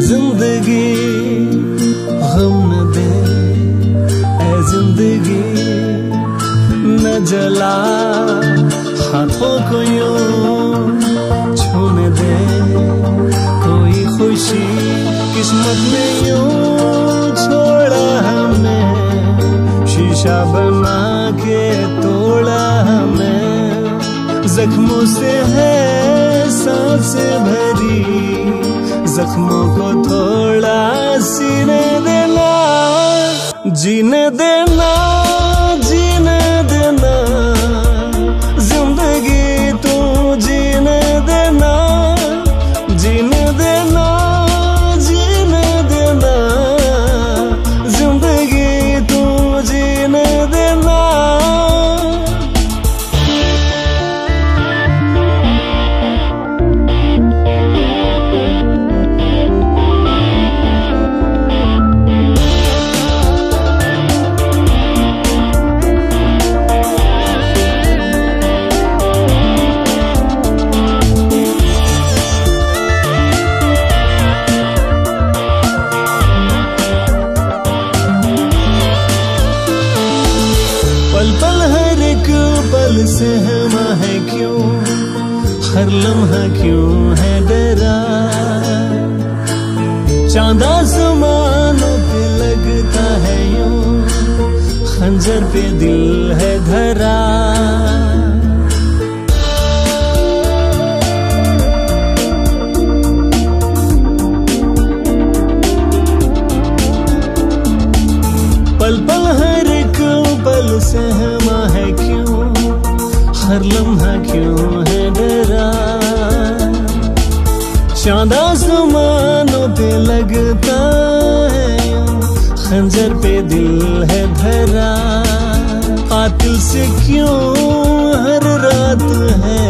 ज़िंदगी, गम न दे ए ज़िंदगी न जला, हाथों को यूँ छूने दे, कोई खुशी किस्मत में यूँ छोड़ा हमने, शीशा बना के तोड़ा हमें जख्मों से है साँसें भरी। जख्मों को थोड़ा सीने देना जीने देना। हर लम्हा क्यों है डरा? चांदा समानों पे लगता है यूँ, खंजर पे दिल है धरा। हर लम्हा क्यों है डरा? चांदा समानों पे लगता है, खंजर पे दिल है धरा कातिल से क्यों हर रात है?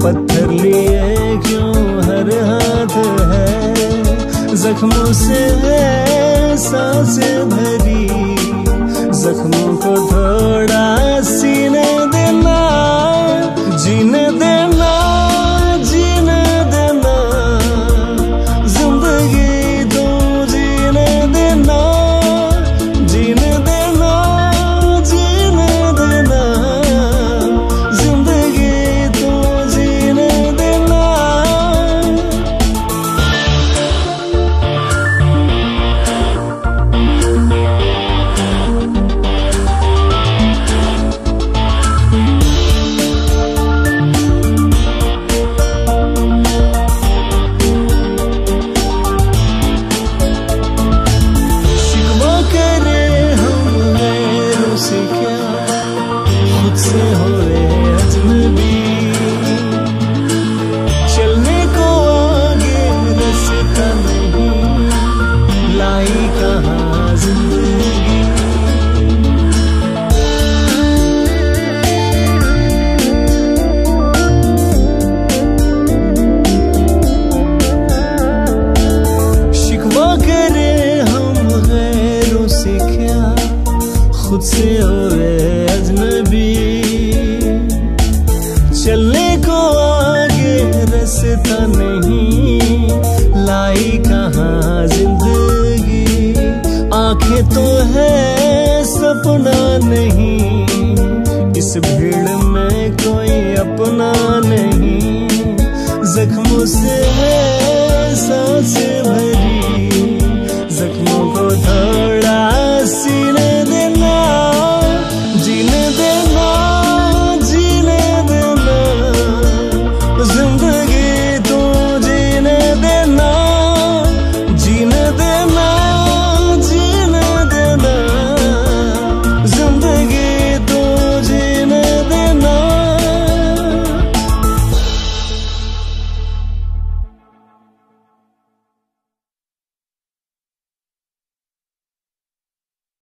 पत्थर लिए क्यों हर हाथ है? जख्मों से है, साँसें भरी, जख्मों को थोड़ा खुद से होए अजनबी चलने को आगे रास्ता नहीं। लाई कहाँ ज़िंदगी? आँखें तो है सपना नहीं। इस भीड़ में कोई अपना नहीं। जख्मों से